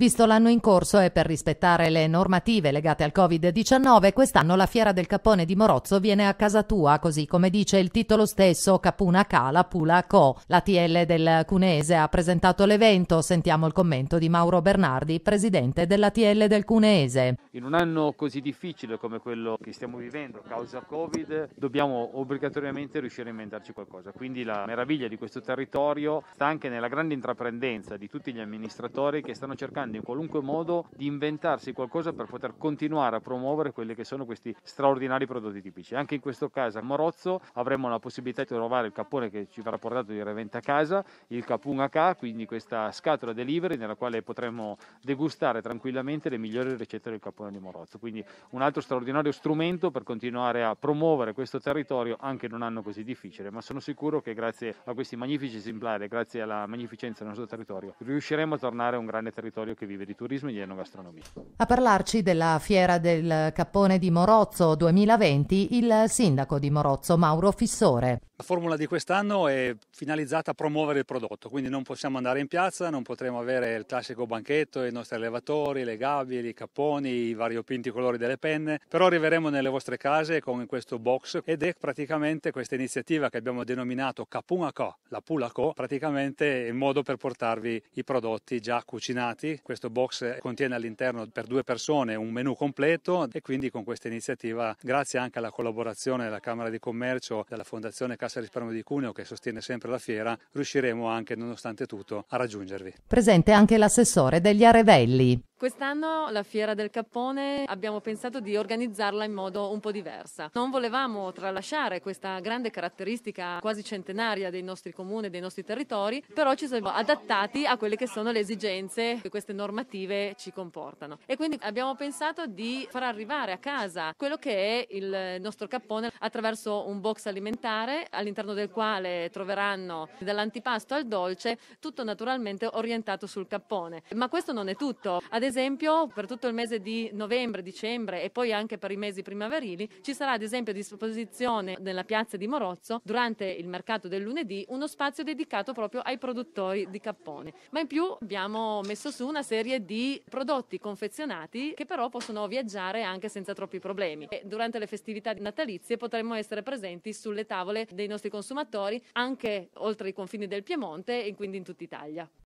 Visto l'anno in corso e per rispettare le normative legate al Covid-19, quest'anno la Fiera del Cappone di Morozzo viene a casa tua, così come dice il titolo stesso Capuna Ca, la Pula Co. La TL del Cuneese ha presentato l'evento. Sentiamo il commento di Mauro Bernardi, presidente della TL del Cuneese. In un anno così difficile come quello che stiamo vivendo, causa Covid, dobbiamo obbligatoriamente riuscire a inventarci qualcosa. Quindi la meraviglia di questo territorio sta anche nella grande intraprendenza di tutti gli amministratori che stanno cercando cercando in qualunque modo di inventarsi qualcosa per poter continuare a promuovere quelli che sono questi straordinari prodotti tipici. Anche in questo caso a Morozzo avremo la possibilità di trovare il cappone che ci verrà portato direttamente a casa, il Capun H, quindi questa scatola delivery nella quale potremo degustare tranquillamente le migliori ricette del cappone di Morozzo. Quindi un altro straordinario strumento per continuare a promuovere questo territorio anche in un anno così difficile, ma sono sicuro che grazie a questi magnifici esemplari, grazie alla magnificenza del nostro territorio, riusciremo a tornare a un grande territorio che vive di turismo e di enogastronomia. A parlarci della fiera del Cappone di Morozzo 2020 il sindaco di Morozzo Mauro Fissore. La formula di quest'anno è finalizzata a promuovere il prodotto, quindi non possiamo andare in piazza, non potremo avere il classico banchetto, i nostri allevatori, le gabbie, i capponi, i variopinti colori delle penne, però arriveremo nelle vostre case con questo box ed è praticamente questa iniziativa che abbiamo denominato Capuna Co, la Pula Co, praticamente il modo per portarvi i prodotti già cucinati. Questo box contiene all'interno per due persone un menù completo e quindi con questa iniziativa, grazie anche alla collaborazione della Camera di Commercio, della Fondazione Cassa Risparmio di Cuneo che sostiene sempre la fiera, riusciremo anche nonostante tutto a raggiungervi. Presente anche l'assessore degli Arevelli. Quest'anno la Fiera del Cappone abbiamo pensato di organizzarla in modo un po' diversa. Non volevamo tralasciare questa grande caratteristica quasi centenaria dei nostri comuni e dei nostri territori, però ci siamo adattati a quelle che sono le esigenze che queste normative ci comportano. E quindi abbiamo pensato di far arrivare a casa quello che è il nostro cappone attraverso un box alimentare all'interno del quale troveranno dall'antipasto al dolce, tutto naturalmente orientato sul cappone. Ma questo non è tutto. Ad esempio, per tutto il mese di novembre, dicembre e poi anche per i mesi primaverili, ci sarà ad esempio a disposizione nella piazza di Morozzo, durante il mercato del lunedì, uno spazio dedicato proprio ai produttori di cappone. Ma in più abbiamo messo su una serie di prodotti confezionati che però possono viaggiare anche senza troppi problemi. E durante le festività natalizie potremmo essere presenti sulle tavole dei nostri consumatori anche oltre i confini del Piemonte e quindi in tutta Italia.